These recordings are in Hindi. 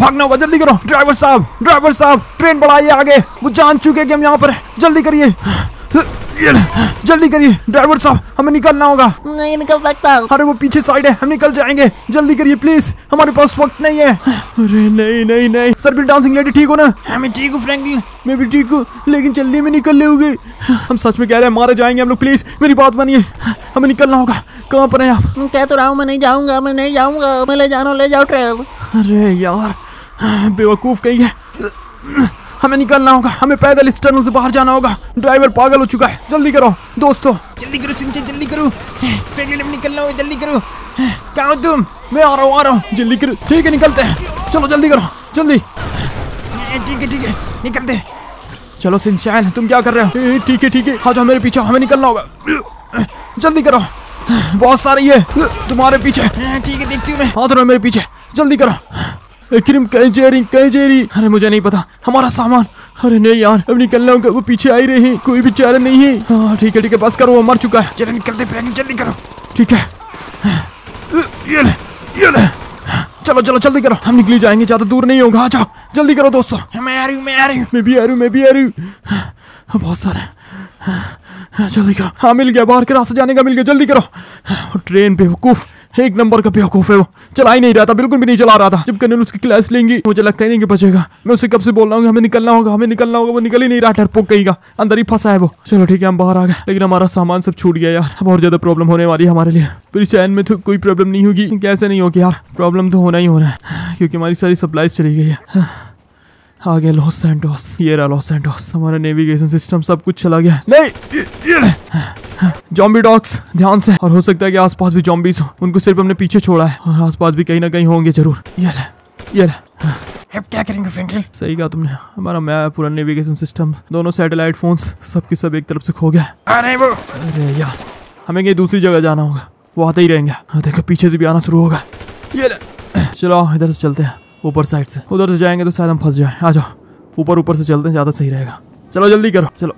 भागना होगा जल्दी करो। ड्राइवर साहब ड्राइवर साहब ट्रेन बढ़ाइए आगे। वो जान चुके कि हम यहाँ पर हैं। जल्दी करिए। जल्दी करिए। ड्राइवर साहब हमें निकलना होगा। नहीं निकल सकता। अरे वो पीछे साइड है हम निकल जाएँगे। जल्दी करिए प्लीज़ हमारे पास वक्त नहीं है। अरे नहीं नहीं नहीं। सर भी डांसिंग लेडी ठीक हो ना? हाँ मैं ठीक हूँ फ्रैंकलिन मैं भी ठीक हूँ लेकिन जल्दी में निकल होगी। हम सच में कह रहे हैं मारे जाएँगे हम लोग प्लीज़ मेरी बात मानिए। हमें निकलना होगा। कहाँ पर हैं आप? कह तो रहा हूँ मैं नहीं जाऊँगा मैं नहीं जाऊँगा। मैं ले जाना ले जाओ ट्रेन अरे यार बेवकूफ़ कही है। हमें निकलना होगा। हमें पैदल इस टनल से बाहर जाना होगा। ड्राइवर पागल हो चुका है। जल्दी करो दोस्तों। जल्दी करो सिंचन जल्दी करो। फ्रैंकलिन अब निकलना होगा जल्दी करो। कहाँ हो तुम? मैं आ रहा हूँ आ रहा हूँ। जल्दी करो। ठीक है निकलते हैं। चलो जल्दी करो। जल्दी। हाँ, ठीक है ठीक है। निकलते हैं। चलो सिंचान तुम क्या कर रहे हो? ठीक है ठीक है। आ जाओ मेरे पीछे हमें निकलना होगा। जल्दी करो। बहुत सारी है तुम्हारे पीछे। हाँ, ठीक है देखती हूँ मैं। हाथ रहो मेरे पीछे। जल्दी करो। क्रीम कहीं जेरी कहीं जेरी। अरे मुझे नहीं पता। हमारा सामान। अरे नहीं यार। अब निकलना होगा। वो पीछे आई रही कोई भी चारा नहीं है। हाँ ठीक है ठीक है। बस करो वो मर चुका है। चलो निकलते फ्रैंकलिन जल्दी करो। ठीक है। ये ले ये ले। चलो चलो जल्दी करो। हम निकली जाएँगे ज़्यादा दूर नहीं होगा। आ जाओ। जल्दी करो दोस्तों। हाँ, मैं आ रही हूँ मैं आ रही हूँ। मैं भी आ रही हूँ मैं भी आ रही हूँ। बहुत सारे। हाँ, जल्दी करो। हाँ मिल गया। बाहर के रास्ते जाने का मिल गया। जल्दी करो। ट्रेन बेवकूफ़, एक नंबर का बेवकूफ़ है वो। चला ही नहीं रहा था, बिल्कुल भी नहीं चला रहा था। जब कन्नन उसकी क्लास लेंगी, मुझे लगता ही नहीं कि बचेगा। मैं उसे कब से बोल रहा हूँ हमें निकलना होगा, हमें निकलना होगा, वो निकल ही नहीं रहा, डरपोक कहीं का। अंदर ही फंसा है वो। चलो ठीक है, हम बाहर आ गए। लेकिन हमारा सामान सब छूट गया यार। बहुत ज़्यादा प्रॉब्लम होने वाली है हमारे लिए। फिर चैन में तो कोई प्रॉब्लम नहीं होगी। कैसे नहीं होगी यार। प्रॉब्लम तो होना ही होना है, क्योंकि हमारी सारी सप्लाईज चली गई है। आ गया लॉस सैंटोस ये रहा लॉस सैंटोस हमारा नेविगेशन सिस्टम सब कुछ चला गया। नहीं। जॉम्बी डॉग्स ध्यान से। और हो सकता है कि आसपास भी जॉम्बीज हो। उनको सिर्फ़ हमने पीछे छोड़ा है। और आसपास भी कहीं ना कहीं होंगे ज़रूर। ये ले ये ले अब क्या करेंगे फ्रैंकलिन सही कहा तुमने। हमारा मैप पूरा नेविगेशन सिस्टम दोनों सैटेलाइट फोन्स सब के सब एक तरफ़ से खो गया। हैं वो। अरे यार हमें कहीं दूसरी जगह जाना होगा। वो आते ही रहेंगे। हाँ, देखो पीछे से भी आना शुरू होगा। ये ले चलो इधर से चलते हैं। ऊपर साइड से। उधर से जाएँगे तो शायद हम फंस जाए। आ जाओ। ऊपर ऊपर से चलते हैं, ज़्यादा सही रहेगा। चलो, जल्दी करो। चलो।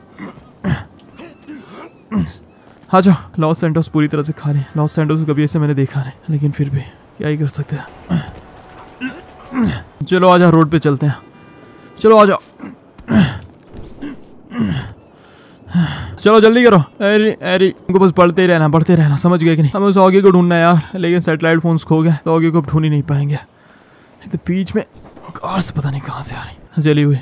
आ जाओ। लॉस सेंटोस पूरी तरह से खा लें लॉस सेंटोस कभी ऐसे मैंने देखा नहीं, लेकिन फिर भी क्या ही कर सकते हैं। चलो, आ जाओ, रोड पे चलते हैं। चलो, आ जाओ। चलो, जल्दी करो। अरे अरे उनको बस बढ़ते ही रहना बढ़ते रहना। समझ गए कि नहीं? हमें उस ऑगे को ढूंढना है यार, लेकिन सेटेलाइट फोन्स खो गए तो ऑगे को ढूंढ ही नहीं पाएँगे। तो बीच में कार से पता नहीं कहाँ से आ रही जली हुई।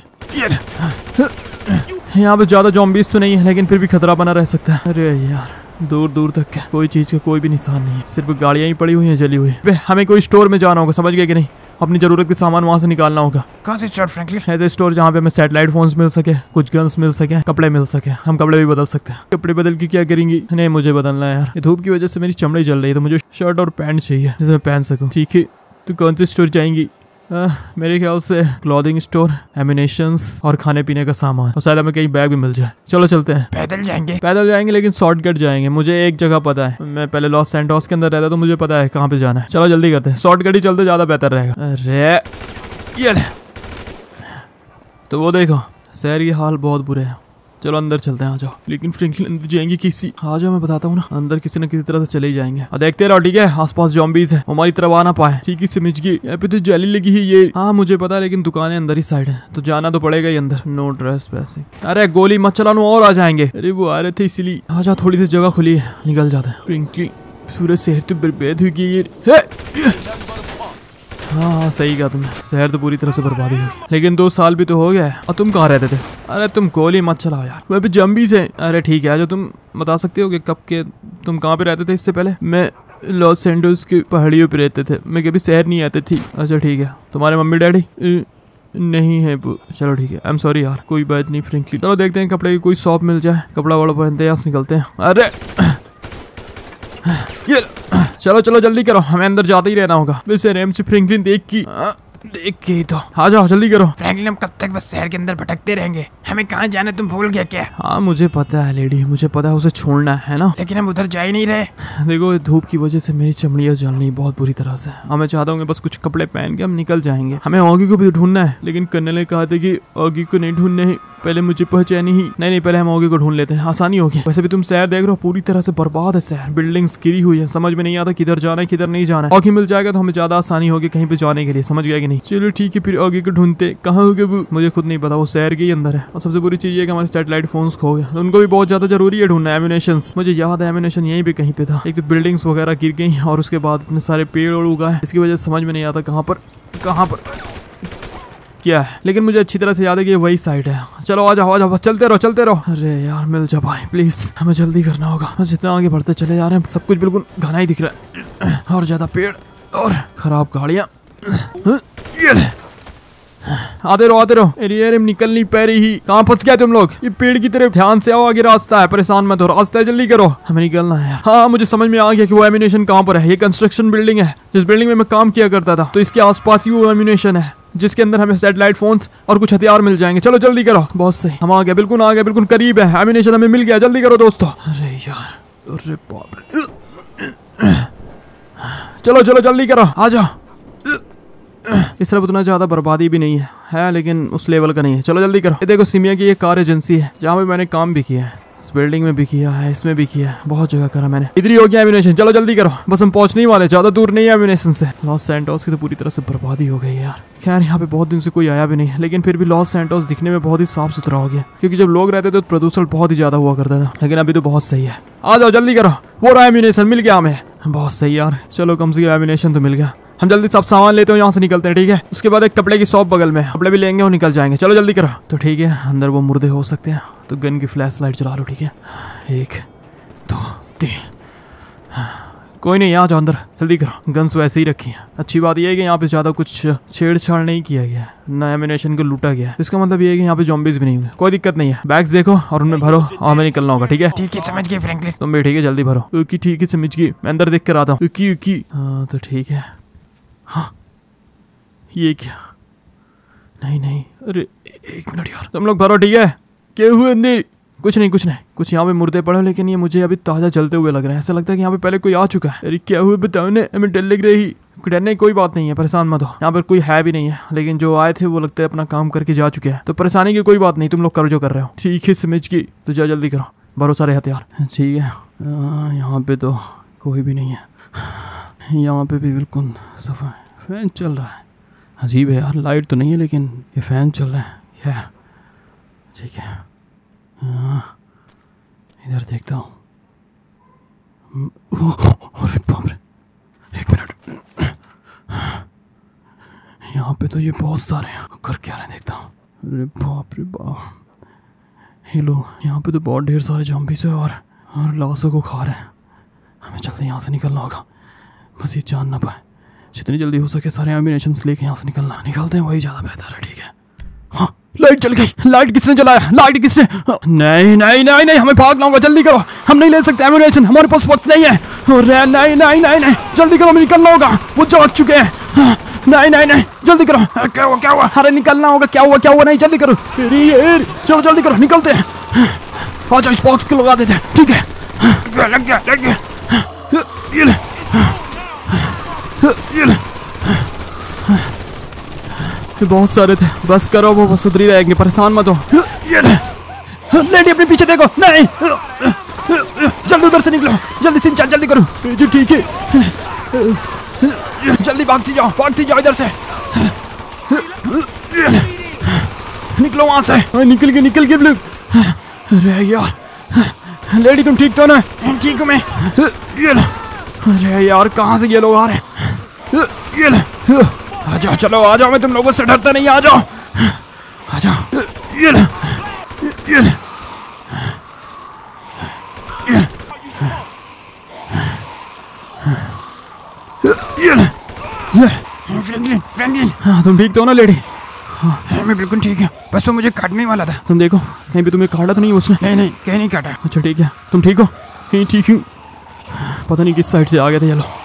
यहाँ पे ज़्यादा जॉम्बीज तो नहीं है लेकिन फिर भी खतरा बना रह सकता है। अरे यार दूर दूर तक है। कोई चीज़ का कोई भी निशान नहीं है। सिर्फ़ गाड़ियाँ ही पड़ी हुई हैं जली हुई। बे, हमें कोई स्टोर में जाना होगा समझ गए कि नहीं? अपनी ज़रूरत के सामान वहाँ से निकालना होगा। कौन से स्टोर फ्रैंकलिन? ऐसे स्टोर जहाँ पे हमें सैटेलाइट फोन्स मिल सके कुछ गन्स मिल सके कपड़े मिल सके। हम कपड़े भी बदल सकते हैं। कपड़े बदल के क्या करेंगी? नहीं मुझे बदलना है यार। धूप की वजह से मेरी चमड़ी जल रही है तो मुझे शर्ट और पैंट चाहिए जिसे मैं पहन सकूँ। ठीक है। तो कौन से स्टोर जाएँगी? आ, मेरे ख्याल से क्लॉथिंग स्टोर एमिनेशंस और खाने पीने का सामान। और शायद हमें कहीं बैग भी मिल जाए। चलो चलते हैं। पैदल जाएँगे। पैदल जाएँगे लेकिन शॉर्टकट जाएँगे। मुझे एक जगह पता है। मैं पहले लॉस सैंटोस के अंदर रहता तो मुझे पता है कहाँ पे जाना है। चलो जल्दी करते हैं। शॉर्टकट ही चलते ज़्यादा बेहतर रहेगा। अरे ये तो वो देखो शहर के हाल बहुत बुरे हैं। चलो अंदर चलते हैं, आ जाओ। लेकिन फ्रिंकलिन अंदर जाएँगे किसी आ जाओ, मैं बताता हूँ ना। अंदर किसी न किसी तरह से चले ही जाएँगे। देखते रहो ठीक है? आसपास जॉम्बीज है। हमारी तरफ़ आ ना पाए। ठीक है समझ गई। यहाँ पे तो जाली लगी है, ये हाँ मुझे पता है, लेकिन दुकानें अंदर ही साइड है। तो जाना तो पड़ेगा ही अंदर। नो ड्रेस पैसे। अरे, गोली मत चलानो, और आ जाएँगे। अरे, वो आ रहे थे, इसीलिए। आ जाओ, थोड़ी सी जगह खुली है। निकल जाते हैं। फ्रिंकलिन, सूरज शहर तो बर्बाद हुई गई हे! हाँ हाँ सही कहा तुमने। शहर तो पूरी तरह से बर्बादी हुई लेकिन दो साल भी तो हो गया है, और तुम कहाँ रहते थे? अरे, तुम गोली मत चलाओ यार। वह भी जम्बी से अरे, ठीक है, जो तुम बता सकते हो कि कब के तुम कहाँ पे रहते थे इससे पहले? मैं लॉस एंडोस की पहाड़ियों पे रहते थे। मैं कभी शहर नहीं आती थी। अच्छा ठीक है। तुम्हारे मम्मी डैडी? नहीं है चलो, ठीक है। आई एम सॉरी यार, कोई बात नहीं फ्रेंकली चलो, देखते हैं कपड़े की कोई शॉप मिल जाए। कपड़ा वड़ा पहनते हैं, यहाँ से निकलते हैं। अरे! ये चलो चलो जल्दी करो। हमें अंदर जाते ही रहना होगा। वैसे रेम से फ्रैंकलिन देख की हाँ, देख के ही तो। आ जाओ जल्दी करो। फ्रैंकलिन हम कब तक बस शहर के अंदर भटकते रहेंगे? हमें कहाँ जाना तुम भूल गया क्या? हाँ मुझे पता है लेडी। मुझे पता है उसे छोड़ना है ना? लेकिन हम उधर जा ही नहीं रहे। देखो धूप की वजह से मेरी चमड़ियाँ जल रही बहुत बुरी तरह से। हाँ मैं चाहता हूँ बस कुछ कपड़े पहन के हम निकल जाएँगे। हमें ऑगी को भी ढूंढना है लेकिन कर्नल ने कहा था कि ऑगी को नहीं ढूँढने ही। पहले मुझे पहचानी ही। नहीं नहीं, पहले हम ओगी को ढूंढ लेते हैं। आसानी होगी। वैसे भी तुम शहर देख रहे हो, पूरी तरह से बर्बाद है शहर। बिल्डिंग्स गिरी हुई है, समझ में नहीं आता किधर जाना है, किधर नहीं जाना है। ओगी मिल जाएगा तो हमें ज़्यादा आसानी होगी कहीं पे जाने के लिए, समझ गया कि नहीं? चलो ठीक है, फिर ओगी को ढूंढते कहाँ हो वो? मुझे खुद नहीं पता, वो शहर के ही अंदर है। और सबसे बुरी चीज़ ये कि हमारे सैटेलाइट फ़ोन खो गए। उनको भी बहुत ज़्यादा ज़रूरी है ढूंढना एमिनेशन मुझे याद है एमिनेशन यहीं पे कहीं पे था। एक तो बिल्डिंग्स वगैरह गिर गई और उसके बाद इतने सारे पेड़ और उगा है। इसकी वजह से समझ में नहीं आता कहाँ पर कहाँ पर। क्या है। लेकिन मुझे अच्छी तरह से याद है कि वही साइड है। चलो, आ जाओ आ जाओ, बस चलते रहो चलते रहो। अरे यार, मिल जा भाई प्लीज़ हमें जल्दी करना होगा। बस जितना आगे बढ़ते चले जा रहे हैं। सब कुछ बिल्कुल घना ही दिख रहा है। और ज़्यादा पेड़ और खराब गाड़ियाँ। आते रहो आते रहो। अरे यार निकल नहीं पा रही कहाँ फंस गया तुम लोग? ये पेड़ की तरफ़ ध्यान से आओ, आगे रास्ता है। परेशान मत हो, रास्ता है, जल्दी करो। हमें निकलना है हाँ मुझे समझ में आ गया कि वो एमिनेशन कहाँ पर है। ये कंस्ट्रक्शन बिल्डिंग है। जिस बिल्डिंग में मैं काम किया करता था तो इसके आसपास ही वो एमिनेशन है। जिसके अंदर हमें सैटेलाइट फोन्स और कुछ हथियार मिल जाएँगे। चलो, जल्दी करो। बहुत सही। हम आ गए बिल्कुल आ गए बिल्कुल करीब है। एमिनेशन हमें मिल गया। जल्दी करो दोस्तों। अरे यार, अरे बाप रे। चलो चलो, जल्दी करो। आ जाओ। इस तरफ़ उतना ज़्यादा बर्बादी भी नहीं है। है, लेकिन उस लेवल का नहीं है। चलो, जल्दी करो। ये देखो सिमिया की ये कार एजेंसी है, जहाँ पे मैंने काम भी किया है। इस बिल्डिंग में भी किया है, इसमें भी किया है। बहुत जगह करा मैंने। इधर ही हो गया एमिनेशन चलो जल्दी करो। बस हम पहुँचने वाले ज़्यादा दूर नहीं है एमिनेशन से। लॉस सेंटोस की तो पूरी तरह से बर्बादी हो गई यार। खैर, यहाँ पे बहुत दिन से कोई आया भी नहीं है, लेकिन फिर भी लॉस सैंटोस दिखने में बहुत ही साफ़ सुथरा हो गया। क्योंकि जब लोग रहते थे तो प्रदूषण बहुत ही ज़्यादा हुआ करता था। लेकिन अभी तो बहुत सही है। आ जाओ, जल्दी करो। वो रहा एमिनेशन मिल गया हमें। बहुत सही यार। चलो, कम से कम एमिनेशन तो मिल गया। हम जल्दी सब सामान लेते हो यहाँ से निकलते हैं, ठीक है? उसके बाद एक कपड़े की शॉप बगल में। कपड़े भी लेंगे और निकल जाएँगे। चलो, जल्दी करो। तो ठीक है, अंदर वो मुर्दे हो सकते हैं। तो गन की फ्लैश लाइट चला लो ठीक है? एक दो तीन। कोई नहीं यहाँ जाओ अंदर। जल्दी करो। गन्स वैसे ही रखी हैं। अच्छी बात यह है कि यहाँ पे ज़्यादा कुछ छेड़छाड़ नहीं किया गया है। न एमिनेशन को लूटा गया है। इसका मतलब ये है कि यहाँ पे जॉम्बीज भी नहीं हुए। कोई दिक्कत नहीं है। बैग्स देखो और उनमें भरो और हमें निकलना होगा ठीक है? ठीक है समझ गए फ्रैंकलिन तुम भी ठीक है जल्दी भरो। ठीक है समझ गई मैं अंदर देख कर आता हूँ। युकी युकी हाँ तो ठीक है। हाँ। ये क्या? नहीं नहीं। अरे एक मिनट यार। तुम लोग भरो ठीक है? क्या हुआ अंदर कुछ नहीं कुछ नहीं। कुछ यहाँ पे मुर्दे पड़े लेकिन ये मुझे अभी ताज़ा जलते हुए लग रहे हैं। ऐसा लगता है कि यहाँ पे पहले कोई आ चुका है। अरे, क्या हुआ बताओ ना हमें डर लग रही। डरने कोई बात नहीं है, परेशान मत हो। यहाँ पर कोई है भी नहीं है, लेकिन जो आए थे वो लगता है अपना काम करके जा चुके हैं। तो परेशानी की कोई बात नहीं, तुम लोग करो जो कर रहे हो। ठीक है समझ की तो जा जल्दी करो। भरोसा रहे हथियार। ठीक है, यहाँ पे तो कोई भी नहीं है। यहाँ पे भी बिल्कुल सफ़ा है। फ़ैन चल रहा है। अजीब है यार, लाइट तो नहीं है, लेकिन ये फ़ैन चल रहा है। यार ठीक है। हाँ, इधर देखता हूँ। अरे बाप रे। एक मिनट। यहाँ पे तो ये बहुत सारे हैं। कर क्या रहे देखता हूँ। अरे बाप रे बाप। ये लो यहाँ पे तो बहुत ढेर सारे जॉम्बीज है और और लाशों को खा रहे हैं। हमें जल्दी यहाँ से निकलना होगा। बस ये जान ना पाए। जितनी जल्दी हो सके सारे एम्बिनेशन लेके यहाँ से निकलना। निकलते हैं वही ज़्यादा बेहतर है ठीक हाँ। लाइट चल गई। लाइट किसने जलाया? लाइट किसने? नहीं नहीं नहीं नहीं, हमें भागना होगा जल्दी करो। हम नहीं ले सकते एम्बिनेशन हमारे पास वक्त नहीं है। अरे, नहीं नहीं नहीं नहीं, जल्दी करो, हमें निकलना होगा। वो जाग चुके हैं। नहीं नहीं नहीं, जल्दी करो। क्या हुआ क्या हुआ? अरे, निकलना होगा, क्या हुआ क्या हुआ? नहीं, जल्दी करो। चलो, जल्दी करो, निकलते हैं। आ जाओ, इस बॉक्स को लगा देते हैं, ठीक है? लग गया लग गया। ये ले। ये ले। ये बहुत सारे थे। बस करो वो बस उधर ही रहेंगे। परेशान मत हो। ये लेडी अपने पीछे देखो। नहीं। जल्दी उधर से निकलो। जल्दी सिंचा जल्दी करो। जी ठीक है। जल्दी भागती जाओ भागती जाओ इधर से। निकलो वहाँ से। हाँ, निकल गए निकल लोग। अरे यार। लेडी तुम ठीक तो ना? ठीक हूँ मैं। अरे यार कहाँ से ये लोग आ रहे हैं? आ जाओ चलो आ जाओ मैं तुम लोगों से डरता नहीं आ जाओ आ जाओ ये लो। ये लो। ये लो। ये लो। फ्रैंकलिन फ्रैंकलिन हाँ तुम ठीक तो ना लेडी हाँ, मैं बिल्कुल ठीक है। बस वो मुझे काटने वाला था। तुम देखो कहीं भी तुम्हें काटा तो नहीं उसने? नहीं नहीं कहीं नहीं काटा। अच्छा ठीक है। तुम ठीक हो? कहीं ठीक हूँ। पता नहीं किस साइड से आ गया था ये लोग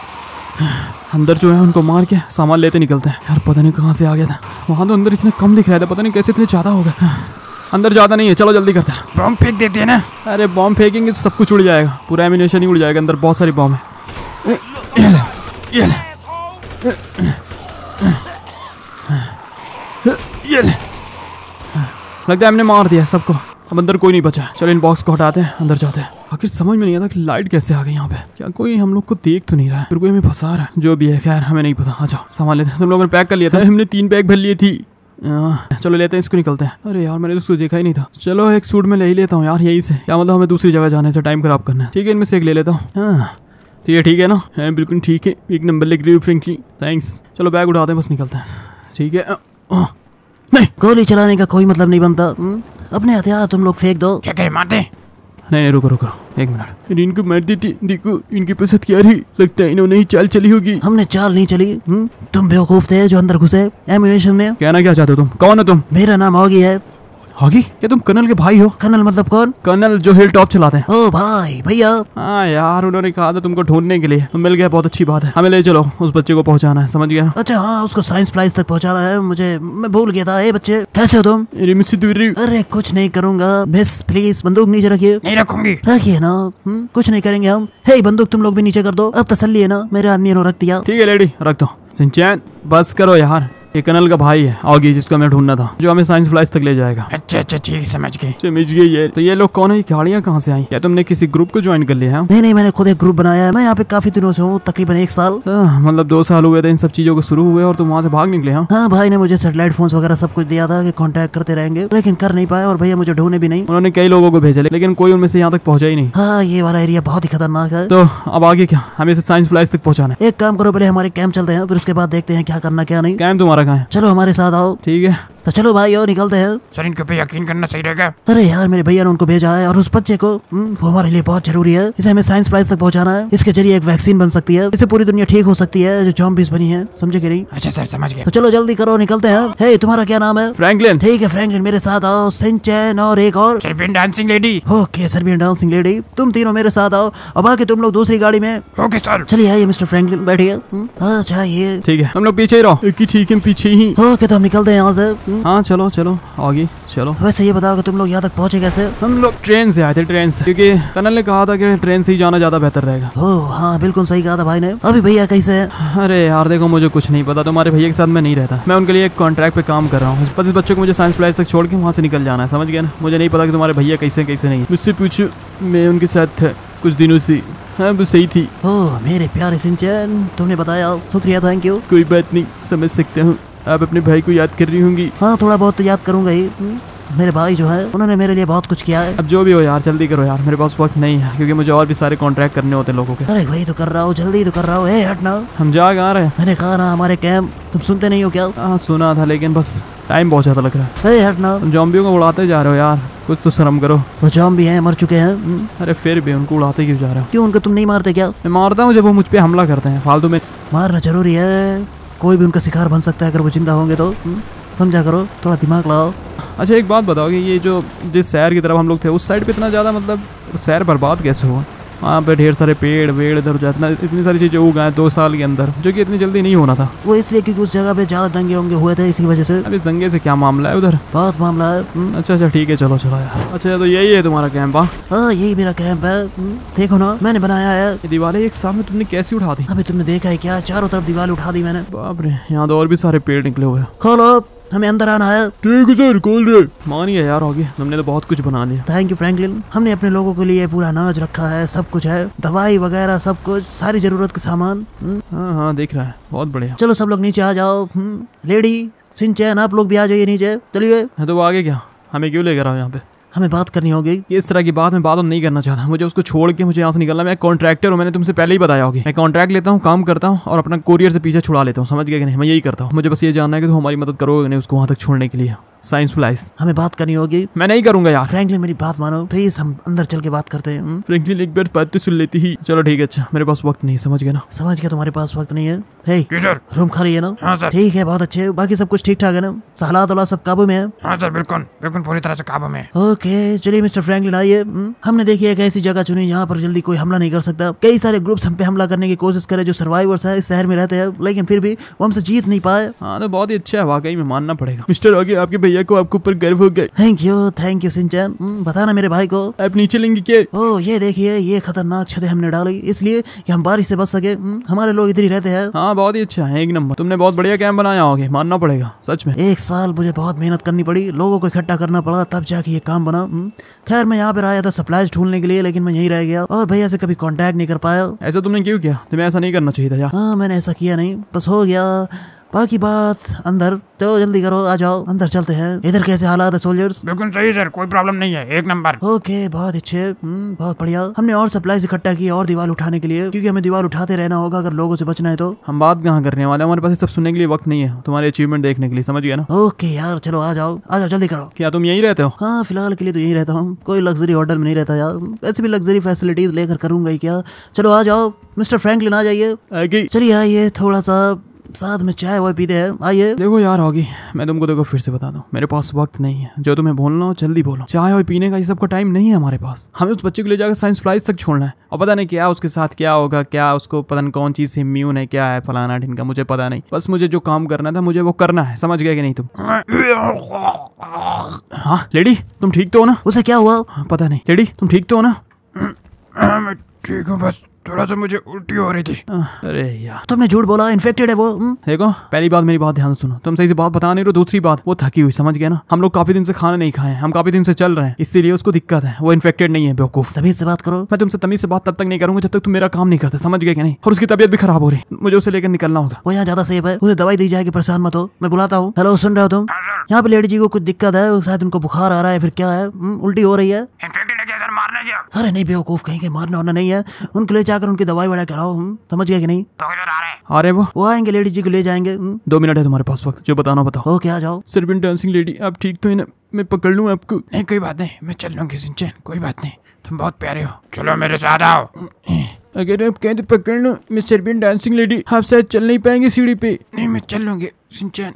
अंदर जो है उनको मार के सामान लेते निकलते हैं। यार पता नहीं कहाँ से आ गया था। वहाँ तो अंदर इतने कम दिख रहा था पता नहीं कैसे इतने ज़्यादा हो गए। अंदर ज़्यादा नहीं है चलो जल्दी करते हैं। बॉम्ब फेंक देते हैं ना? अरे बॉम्ब फेंकेंगे तो सब कुछ उड़ जाएगा। पूरा एमिनेशन ही उड़ जाएगा अंदर बहुत सारी बॉम्ब है। ये ले ये ले। ये ले। लगता है हमने मार दिया सबको। अब अंदर कोई नहीं बचा। है। चलो इन बॉक्स को हटाते हैं अंदर जाते हैं। आखिर समझ में नहीं आता कि लाइट कैसे आ गई यहाँ पे। क्या कोई हम लोग को देख तो नहीं रहा है। फिर कोई हमें फंसा रहा है। जो भी है खैर हमें नहीं पता। अच्छा सामान लेते हैं। तुम लोगों ने पैक कर लिया था। हमने तीन बैग भर लिए थी। आ, चलो लेते हैं इसको निकलते हैं। अरे यार मैंने तो उसको देखा ही नहीं था। चलो एक सूट में ले ही लेता हूँ यार यही से। क्या मतलब हमें दूसरी जगह जाने से टाइम खराब करना है। ठीक है इनमें से एक ले लेता हूँ। हाँ तो ये ठीक है ना? है बिल्कुल ठीक है। एक नंबर लिख रही हूँ फ्रेंकली थैंक्स चलो बैग उठाते हैं बस निकलते हैं। ठीक है। नहीं गोली चलाने का कोई मतलब नहीं बनता। हम्म? अपने हथियार तुम लोग फेंक दो। क्या करे मारते नहीं नहीं रुको रुको एक मिनट। अरे इनको मार दी थी देखो इनके पास हथियार ही लगता है इन्होंने ही चाल चली होगी। हमने चाल नहीं चली। हुँ? तुम बेवकूफ़ थे जो अंदर घुसे। एम्यूनेशन में। कहना क्या चाहते हो तुम? कौन हो तुम? मेरा नाम होगी है। हॉगी? क्या तुम कर्नल के भाई हो? कर्नल मतलब कौन? कर्नल जो हिल टॉप चलाते हैं। ओ भाई भैया। हाँ यार उन्होंने कहा था तुमको ढूँढने के लिए। तो मिल गया बहुत अच्छी बात है। हमें ले चलो उस बच्चे को पहुंचाना है समझ गया? अच्छा हाँ उसको साइंस प्राइज तक पहुंचाना है। मुझे मैं भूल गया था। ए बच्चे कैसे हो तुम? अरे कुछ नहीं करूँगा। मिस प्लीज़ बंदूक नीचे रखिए। नहीं रखूँगी। रखिए ना। हम्म? कुछ नहीं करेंगे हम। हे बंदूक तुम लोग भी नीचे कर दो। अब तसली है ना। मेरे आदमी ने रख दिया। ठीक है लेडी रख दो। सिंचैन बस करो यार। ये कर्नल का भाई है ऑगी जिसको हमें ढूंढना था जो हमें साइंस फ्लाइज तक ले जाएगा। अच्छा अच्छा ठीक है समझ गए। समझ गई ये तो ये लोग कौन है? ये गाड़ियाँ कहाँ से आई? क्या तुमने किसी ग्रुप को ज्वाइन कर लिया है? नहीं नहीं मैंने खुद एक ग्रुप बनाया है। मैं यहाँ पे काफ़ी दिनों से हूँ तकरीबन एक साल। मतलब दो साल हुए थे इन सब चीज़ों को शुरू हुए और तुम वहाँ से भाग निकले हाँ? हाँ भाई ने मुझे सेटेलाइट फ़ोन वगैरह सब कुछ दिया था कि कांटेक्ट करते रहेंगे लेकिन कर नहीं पाए और भैया मुझे ढूँढने भी नहीं। उन्होंने कई लोगों को भेजा लेकिन कोई उनमें से यहाँ तक पहुँचा ही नहीं। हाँ ये वाला एरिया बहुत ही खतरनाक है। तो अब आगे क्या? हमें साइंस फ्लाइज तक पहुंचाना है। एक काम करो पहले हमारे कैंप चलते हैं फिर उसके बाद देखते हैं क्या करना क्या नहीं। कैम तुम्हारा है। चलो हमारे साथ आओ। ठीक है। तो चलो भाई और निकलते हैं। सर इनके ऊपर यकीन करना सही रहेगा। अरे यार मेरे भैया ने उनको भेजा है और उस बच्चे को हम्म, वो हमारे लिए बहुत ज़रूरी है। इसे हमें साइंस प्राइज तक पहुंचाना है। इसके ज़रिए एक वैक्सीन बन सकती है। इससे पूरी दुनिया ठीक हो सकती है जो जॉम्बीज बनी है। समझे कि नहीं? अच्छा सर समझ गए तो चलो जल्दी करो निकलते हैं। हे तुम्हारा क्या नाम है? फ्रैंकलिन ठीक है फ्रैंकलिन मेरे साथ आओ। सिंचैन और एक और। Serbian dancing lady okay Serbian dancing lady तुम तीनों मेरे साथ आओ। और बाकी तुम लोग दूसरी गाड़ी में। ओके सर चलिए आइए मिस्टर फ्रैंकलिन बैठिए। हम्म, अच्छा ये ठीक है हम लोग पीछे ही रहो। ठीक है पीछे ही। ओके तो हम निकलते हैं यहाँ से। हम्म, हाँ चलो चलो आगे चलो। वैसे ये बताओ कि तुम लोग यहाँ तक पहुँचे कैसे? हम लोग ट्रेन से आए थे ट्रेन से। क्योंकि कनल ने कहा था कि ट्रेन से ही जाना ज़्यादा बेहतर रहेगा। ओ हाँ बिल्कुल सही कहा था भाई ने। अभी भैया कैसे है? अरे यार देखो मुझे कुछ नहीं पता। तुम्हारे भैया के साथ मैं नहीं रहता। मैं उनके लिए एक कॉन्ट्रैक्ट पे काम कर रहा हूँ। बस इस बच्चे को मुझे साइंस प्लाइज तक छोड़ के वहाँ से निकल जाना है समझ गया ना? मुझे नहीं पता कि तुम्हारे भैया कैसे कैसे नहीं। मुझसे पूछो मैं उनके साथ था कुछ दिनों से। हाँ वो सही थी। ओ मेरे प्यारे सिंचन तुमने बताया शुक्रिया थैंक यू कोई बात नहीं समझ सकते हूँ। आप अपने भाई को याद कर रही होंगी। हाँ थोड़ा बहुत तो याद करूँगा ही। हम्म, मेरे भाई जो है उन्होंने मेरे लिए बहुत कुछ किया है। अब जो भी हो यार जल्दी करो यार मेरे पास वक्त नहीं है क्योंकि मुझे और भी सारे कॉन्ट्रैक्ट करने होते हैं लोगों के। अरे वही तो कर रहा हूँ जल्दी तो कर रहा हूँ। हटना हम जा कहाँ रहे हैं? मैंने कहा ना हमारे कैंप तुम सुनते नहीं हो क्या? हाँ सुना था लेकिन बस टाइम बहुत ज़्यादा लग रहा है। हटना तुम जॉम्बियों को उड़ाते जा रहे हो यार कुछ तो शर्म करो। वो जॉम भी हैं मर चुके हैं। हम्म, अरे फिर भी उनको उड़ाते क्यों जा रहे हो? क्यों उनको तुम नहीं मारते क्या? मैं मारता हूँ जब वो मुझ पर हमला करते हैं फालतू में। मारना ज़रूरी है। कोई भी उनका शिकार बन सकता है अगर वो ज़िंदा होंगे तो हम्म, समझा करो थोड़ा दिमाग लगाओ अच्छा एक बात बताओगे ये जो जिस शहर की तरफ़ हम लोग थे उस साइड पे इतना ज़्यादा मतलब शहर बर्बाद कैसे हुआ? वहाँ पे ढेर सारे पेड़ वेड़ इधर इतना इतनी सारी चीज़ें उग गए दो साल के अंदर जो कि इतनी जल्दी नहीं होना था। वो इसलिए क्योंकि उस जगह पे ज़्यादा दंगे होंगे हुए थे इसी वजह से। इस दंगे से क्या मामला है उधर? बहुत मामला है। हम्म, अच्छा अच्छा ठीक है चलो चलो यार। अच्छा तो यही है तुम्हारा कैंप हाँ? हाँ यही मेरा कैंप है। हम्म, देखो ना मैंने बनाया है। दीवारें एक सामने तुमने कैसी उठा दी? अभी तुमने देखा है क्या? चारों तरफ़ दीवार उठा दी मैंने। बाप रे यहाँ तो और भी सारे पेड़ निकले हुए हैं। खोलो। हमें अंदर आना है। ठीक है सर खोल रहे मानिए यार हो हमने तो बहुत कुछ बना लिया। थैंक यू फ्रैंकलिन हमने अपने लोगों के लिए पूरा अनाज रखा है सब कुछ है। दवाई वगैरह सब कुछ सारी ज़रूरत का सामान। हम्म, हाँ हाँ देख रहा है। बहुत बढ़िया। चलो सब लोग नीचे आ जाओ। हम्म, लेडी सिंचैन आप लोग भी आ जाइए नीचे। चलिए। तो वो आगे क्या? हमें क्यों लेकर आओ यहाँ पे? हमें बात करनी होगी। इस तरह की बात मैं बात नहीं करना चाहता। मुझे उसको छोड़ के मुझे यहाँ से निकलना मैं कॉन्ट्रैक्टर हूँ। मैंने तुमसे पहले ही बताया होगी। मैं कॉन्ट्रैक्ट लेता हूँ, काम करता हूँ और अपना कोरियर से पीछे छुड़ा लेता हूँ। समझ गया कि नहीं? मैं यही करता हूँ। मुझे बस ये जानना है कि तुम हमारी मदद करोगे नहीं उसको वहाँ तक छोड़ने के लिए। साइंस फ्लाइस हमें बात करनी होगी। मैं नहीं करूँगा यार। फ्रैंकलिन मेरी बात मानो। प्लीज़ हम अंदर चल के बात करते हैं। हम्म? फ्रैंकलिन एक बार बात तो सुन लेती ही। चलो ठीक है अच्छा। मेरे पास वक्त नहीं समझ गया ना? समझ गया तुम्हारे पास वक्त नहीं है। हे सर रूम खाली है ना? हाँ सर ठीक है बहुत अच्छे। बाकी सब कुछ ठीक ठाक है ना? हालात वाला सब काबू में है? हाँ सर बिल्कुल। बिल्कुल पूरी तरह से काबू में ओके चलिए मिस्टर फ्रैंकलिन आइए। हम्म, हमने देखी एक ऐसी जगह चुनी यहाँ पर जल्दी कोई हमला नहीं कर सकता। कई सारे ग्रुप्स हम पे हमला करने की कोशिश करे जो सर्वाइवर्स है इस शहर में रहते हैं। लेकिन फिर भी वो हमसे जीत नहीं पाए। हाँ तो बहुत ही अच्छा है वाकई में मानना पड़ेगा। मिस्टर आगे आपके भैया भैया को आपके ऊपर गर्व हो गया। Thank you thank you Shinchan हम्म, बता ना मेरे भाई को। आप नीचे लेंगे क्या? ओ ये देखिए ये खतरनाक छतें हमने डाली। इसलिए कि हम बारिश से बच सके। हम्म, हमारे लोग इधर ही रहते हैं। हाँ बहुत ही अच्छा है एक नंबर। तुमने बहुत बढ़िया कैंप बनाया होगे मानना पड़ेगा सच में। एक साल मुझे बहुत मेहनत करनी पड़ी लोगों को इकट्ठा करना पड़ा तब जाके ये काम बना। हम्म। खैर मैं यहाँ पे आया था सप्लाईज ढूँढने के लिए लेकिन मैं यहीं रह गया और भैया से कभी कांटेक्ट नहीं कर पाया। ऐसा तुमने क्यों किया? तुम्हें ऐसा नहीं करना चाहिए था यार हाँ मैंने ऐसा किया नहीं। बस हो गया। बाकी बात अंदर। तो जल्दी करो आ जाओ। अंदर चलते हैं। इधर कैसे हालात है सोल्जर्स बिल्कुल सही सर कोई प्रॉब्लम नहीं है। एक नंबर ओके बहुत अच्छे। हम्म, बहुत बढ़िया। हमने और सप्लाई इकट्ठा की और दीवार उठाने के लिए क्योंकि हमें दीवार उठाते रहना होगा अगर लोगों से बचना है तो। हम बात कहाँ करने वाले हमारे पास सब सुनने के लिए वक्त नहीं है। तुम्हारे अचीवमेंट देखने के लिए समझ गया ना? ओके यार चलो आ जाओ। आ जाओ जल्दी करो। क्या तुम यही रहते हो? हाँ फ़िलहाल के लिए तो यही रहता हूँ। कोई लग्जरी होटल में नहीं रहता यार। वैसे भी लग्जरी फैसिलिटीज़ लेकर करूँगा ही क्या? चलो आ जाओ। मिस्टर फ्रैंकलिन आ जाइए। चलिए आइए। थोड़ा सा साथ में चाय वाय पीते हैं। आइए। देखो यार होगी मैं तुमको देखो फिर से बता दूँ। मेरे पास वक्त नहीं है। जो तुम्हें बोलना हो जल्दी बोलो। चाय और पीने का ये सब का टाइम नहीं है हमारे पास। हमें उस बच्चे को ले जाकर साइंस प्राइज तक छोड़ना है। और पता नहीं क्या उसके साथ क्या होगा क्या उसको पता नहीं कौन चीज़ से इम्यून है क्या है फलाना ढिनका मुझे पता नहीं। बस मुझे जो काम करना था मुझे वो करना है। समझ गए कि नहीं तुम? हाँ लेडी तुम ठीक तो हो ना? उसे क्या हुआ? पता नहीं। लेडी तुम ठीक तो हो ना? हाँ, मैं ठीक हूँ बस। थोड़ा सा मुझे उल्टी हो रही थी। अरे यार तुमने झूठ बोला इन्फेक्टेड है वो हम्म? देखो पहली बात मेरी बात ध्यान से सुनो। तुम सही से बात बता नहीं रहे हो दूसरी बात वो थकी हुई समझ गया ना? हम लोग काफ़ी दिन से खाना नहीं खाए हम काफ़ी दिन से चल रहे हैं इसीलिए उसको दिक्कत है वो इन्फेक्टेड नहीं है बेवकूफ़। तमीज से बात करो। मैं तुमसे तमीज से बात तब तक नहीं करूँगा जब तक तुम मेरा काम नहीं करते समझ गए कि नहीं? और उसकी तबियत भी खराब हो रही है मुझे उसे लेकर निकलना होगा। वो यहाँ ज़्यादा सेफ़ है उसे दवाई दी जाएगी परेशान मत हो। मैं बुलाता हूँ। हेलो सुन रहे हो तुम? यहाँ पे लेडी जी को कुछ दिक्कत है शायद उनको बुखार आ रहा है फिर क्या है? हम्म, उल्टी हो रही है इन्फेक्टेड है क्या सर मारने क्या अरे नहीं बेवकूफ़ कहीं के मारना वारना नहीं है। उनके ले जाकर उनकी दवाई वड़ाई कराओ हम्म, समझ गया कि नहीं? तो रहे वो वो आएँगे लेडी जी को ले जाएँगे हम्म, दो मिनट है तुम्हारे पास वक्त जो बताना बताओ। ओके आ जाओ। सरबिन डांसिंग लेडी आप ठीक तो है ना मैं पकड़ लूँ आपको? नहीं कोई बात नहीं मैं चल लूँगी सिंचन कोई बात नहीं तुम बहुत प्यारे हो। चलो मेरे साथ आओ। अगर आप कहें तो पकड़ लो मैं सरबिन डांसिंग लेडी आप शायद चल नहीं पाएँगे सीढ़ी पे। नहीं मैं चल लूँगी सिंचन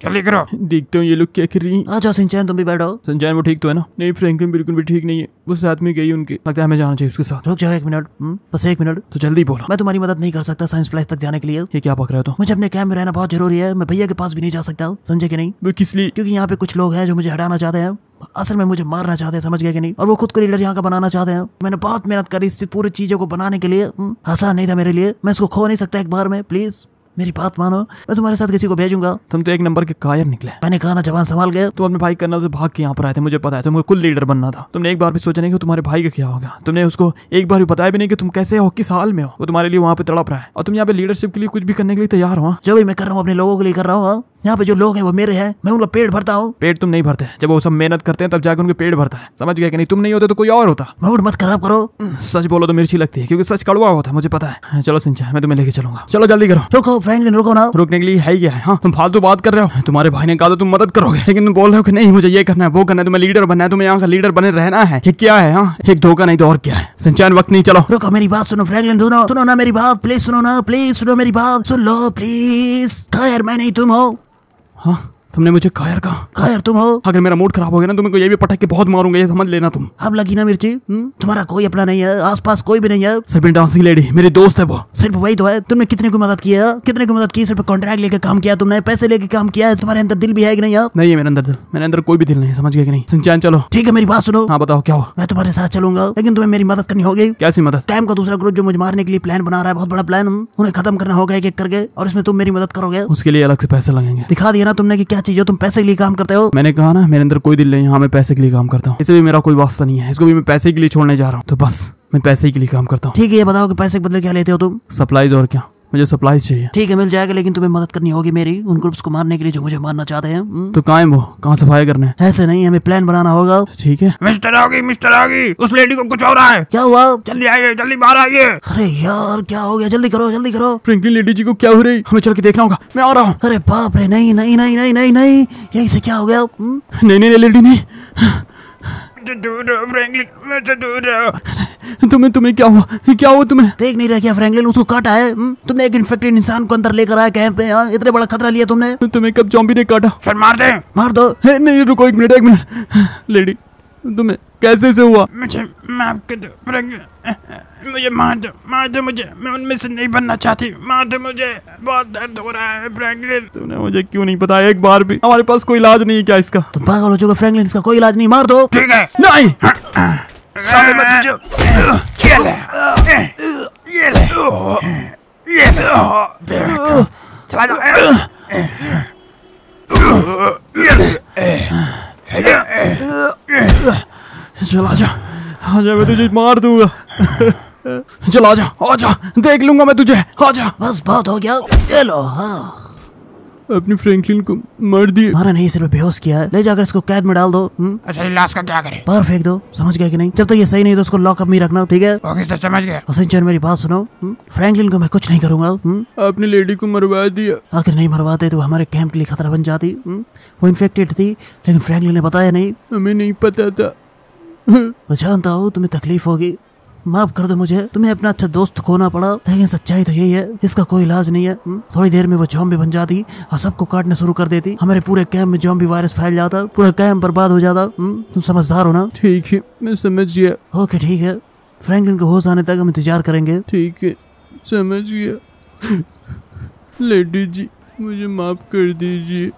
जल्दी करो। देखता हूँ ये लोग क्या कर रही हैं। आ जाओ सिंचन तुम भी बैठो। संजय वो ठीक तो है ना? नहीं फ्रैंकलिन बिल्कुल भी ठीक नहीं है। वो साथ में गई उनके। लगता है हमें जाना चाहिए उसके साथ। रुक जाओ एक मिनट। हम्म, बस एक मिनट। तो जल्दी बोलो। मैं तुम्हारी मदद नहीं कर सकता साइंस फ्लैश तक जाने के लिए। ये क्या पक रहे हो तो मुझे अपने कैम्प में रहना बहुत ज़रूरी है। मैं भैया के पास भी नहीं जा सकता। समझे कि नहीं? वो किस लिए? क्योंकि यहाँ पे कुछ लोग हैं जो मुझे हटाना चाहते हैं। असल में मुझे मारना चाहते हैं समझ गए कि नहीं? और वो खुद को लीडर यहाँ का बनाना चाहते हैं। मैंने बहुत मेहनत करी इस पूरी चीज़ों को बनाने के लिए। हम्म, आसान नहीं था मेरे लिए। मैं इसको खो नहीं सकता एक बार में प्लीज़ मेरी बात मानो मैं तुम्हारे साथ किसी को भेजूँगा। तुम तो एक नंबर के कायर निकले। मैंने कहा ना जवान संभाल गया तुम अपने भाई कर्नल से भाग के यहाँ पर आए थे मुझे पता है तुमको कुल लीडर बनना था। तुमने एक बार भी सोचा नहीं कि तुम्हारे भाई का क्या होगा। तुमने उसको एक बार भी बताया भी नहीं कि तुम कैसे हो किस हाल में हो। वो तुम्हारे लिए वहाँ पे तड़प रहा है। और तुम यहाँ पे लीडरशिप के लिए कुछ भी करने के लिए तैयार हो हाँ? जो भी मैं कर रहा हूँ अपने लोगों के लिए कर रहा हूँ हाँ। यहाँ पे जो लोग हैं वो मेरे हैं मैं उनका पेट भरता हूँ। पेट तुम नहीं भरते जब वो सब मेहनत करते हैं तब जाकर उनके पेट भरता है। समझ गया कि नहीं? तुम नहीं होते तो कोई और होता। मूड मत खराब करो। सच बोलो तो मिर्ची लगती है क्योंकि सच कड़वा होता है मुझे पता है। चलो सिंचा मैं तुम्हें लेके चलूँगा। चलो जल्दी करो। रुको फ्रैंकलिन रुको ना। रुकने के लिए है ही क्या? है हाँ तुम फालतू बात कर रहे हो। तुम्हारे भाई ने कहा तो तुम मदद करोगे लेकिन तुम बोल रहे हो कि नहीं मुझे ये करना है वो करना है तुम्हें लीडर बनना है तुम्हें यहाँ का लीडर बने रहना है। ये क्या है हाँ? एक धोखा नहीं तो और क्या है? संचान वक्त नहीं चलो। रुको मेरी बात सुनो फ्रैंकलिन सुनो। सुनो ना मेरी बात प्लीज़ सुनो ना प्लीज़ सुनो मेरी बात सुन लो प्लीज़ खैर मैं नहीं तुम हो। हाँ तुमने मुझे कायर कहा? खैर तुम हो। अगर मेरा मूड खराब हो गया ना तुमको ये भी पटक के बहुत मारूँगा ये समझ लेना तुम। अब लगी ना मिर्ची हम्म? तुम्हारा कोई अपना नहीं है आसपास कोई भी नहीं है। सरबिन डांसिंग लेडी मेरी दोस्त है वो। सिर्फ़ वही तो है तुमने कितने को मदद की है? कितने को मदद की? सिर्फ़ कॉन्ट्रैक्ट लेके काम किया तुमने पैसे लेके काम किया है तुम्हारे अंदर दिल भी है कि नहीं नहीं है मेरे अंदर दिल मेरे अंदर कोई भी दिल नहीं समझ गया कि नहीं? संचान चलो। ठीक है मेरी बात सुनो। हाँ बताओ क्या हो मैं तुम्हारे साथ चलूँगा लेकिन तुम्हें मेरी मदद करनी होगी। कैसी मदद? कैम का दूसरा ग्रुप जो मुझे मारने के लिए प्लान बना रहा है बहुत बड़ा प्लान उन्हें खत्म करना होगा एक एक करके और इसमें तुम मेरी मदद करोगे। उसके लिए अलग से पैसे लगेंगे। दिखा दिया ना तुमने की क्या चीज़ हो तुम पैसे के लिए काम करते हो? मैंने कहा ना मेरे अंदर कोई दिल नहीं हाँ मैं पैसे के लिए काम करता हूँ। इसे भी मेरा कोई वास्ता नहीं है। इसको भी मैं पैसे के लिए छोड़ने जा रहा हूँ। तो बस मैं पैसे के लिए काम करता हूँ। ठीक है ये बताओ कि पैसे के बदले क्या लेते हो तुम? सप्लाईज और क्या? मुझे सप्लाईज चाहिए। ठीक है मिल जाएगा लेकिन तुम्हें मदद करनी होगी मेरी। उन ग्रुप्स को मारने के लिए जो मुझे मारना चाहते हैं हम्म? तो कहाँ है। वो कहाँ सफ़ाई करने? ऐसे नहीं हमें प्लान बनाना होगा। ठीक है। मिस्टर आगी मिस्टर आगी उस लेडी को कुछ हो रहा है क्या हुआ? जल्दी आइए जल्दी बाहर आइए। अरे यार क्या हो गया? जल्दी करो जल्दी करो। फ्रैंकलिन लेडी जी को क्या हो रही? हमें चल के देखना होगा। मैं आ रहा हूँ। अरे बाप रे नहीं नहीं नहीं नहीं नहीं नहीं। यही से क्या हो गया? हम्म? नहीं नहीं लेडी नहीं। दूर दूर तुम्हें तुम्हें क्या हुआ? क्या हुआ तुम्हें? देख नहीं रहा क्या फ्रैंकलिन? उसको काटा है हम्म? तुमने एक इन्फेक्टेड इंसान को अंदर लेकर आया कैंप पे हाँ? इतने बड़ा खतरा लिया तुमने। तुम्हें कब जॉम्बी ने काटा? सर मार दे। मार दो। नहीं रुको एक मिनट एक मिनट। लेडी तुम्हें कैसे से हुआ? मुझे माफ़ कर दो फ्रैंकलिन। मुझे मार दो मार दो मुझे। मैं उनमें से नहीं बनना चाहती। मार दो मुझे। बहुत दर्द हो रहा है फ्रैंकलिन। तुमने मुझे क्यों नहीं बताया एक बार भी? हमारे पास कोई इलाज नहीं है क्या इसका? तुम पागल हो चुके फ्रैंकलिन इसका कोई इलाज नहीं। मार दो। ठीक है। नहीं! साले मत जो ये ले ये ले ये ले चला जाओ चला जा। आजा मैं तुझे मार दूँगा चला जा। आजा देख लूँगा मैं तुझे। आजा बस बहुत हो गया। ये लो हाँ। अपनी फ्रैंकलिन को मार दिए। मारा नहीं सिर्फ़ बेहोश किया है। ले जाकर इसको कैद में डाल दो हम्म? अच्छा लाश का क्या करे? बाहर फेंक दो समझ गया कि नहीं? जब तक तो ये सही नहीं तो उसको लॉकअप में रखना ठीक है? ओके सर समझ गया। और सिंचन मेरी बात सुनो हम्म? फ्रैंकलिन को मैं कुछ नहीं करूँगा हम्म? आपने लेडी को मरवा दिया। आखिर नहीं मरवाते तो हमारे कैंप के लिए खतरा बन जाती? वो इन्फेक्टेड थी लेकिन फ्रैंकलिन ने बताया नहीं। हमें नहीं पता था। मैं जानता हूँ तुम्हें तकलीफ़ होगी। माफ़ कर दो मुझे। तुम्हें अपना अच्छा दोस्त खोना पड़ा। लेकिन सच्चाई तो यही है इसका कोई इलाज नहीं है। हम्म? थोड़ी देर में वो जॉम्बी बन जाती और सबको काटना शुरू कर देती। हमारे पूरे कैंप में जॉम्बी वायरस फैल जाता पूरा कैंप बर्बाद हो जाता। हम्म? तुम समझदार हो ना? ठीक है मैं समझ गया ओके ठीक है। फ्रैंकलिन को होश आने तक हम इंतज़ार करेंगे। ठीक है समझ गया लेडी जी मुझे माफ़ कर दीजिए।